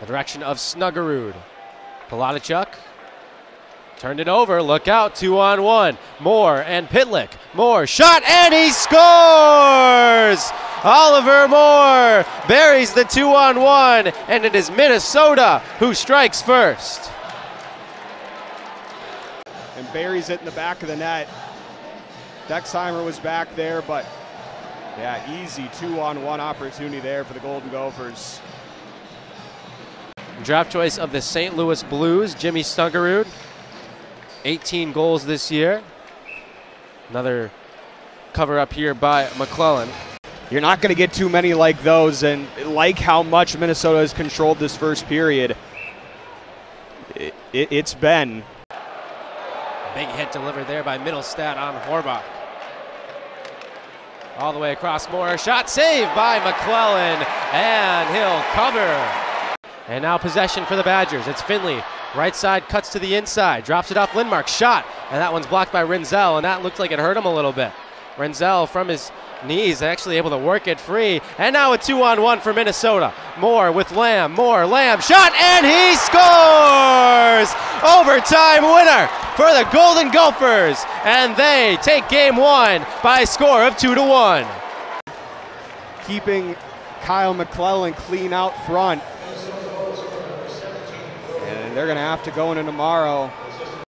The direction of Snuggerud. Palatichuk turned it over. Look out. Two on one. Moore and Pitlick. Moore shot and he scores! Oliver Moore buries the two on one, and it is Minnesota who strikes first. and buries it in the back of the net. Dexheimer was back there, but yeah, easy two on one opportunity there for the Golden Gophers. Draft choice of the St. Louis Blues, Jimmy Snuggerud. 18 goals this year. Another cover up here by McClellan. You're not going to get too many like those, and like how much Minnesota has controlled this first period, it, it, it's been Big hit delivered there by Mittelstadt on Horbach. All the way across Moore. Shot saved by McClellan, and he'll cover. And now possession for the Badgers. It's Finley. Right side cuts to the inside, drops it off Lindmark. Shot, and that one's blocked by Rinzel, and that looked like it hurt him a little bit. Rinzel from his knees actually able to work it free. And now a two on one for Minnesota. Moore with Lamb. Moore, Lamb, shot, and he scores! Overtime winner for the Golden Gophers. And they take game one by a score of two to one. keeping Kyle McClellan clean out front. They're going to have to go into tomorrow.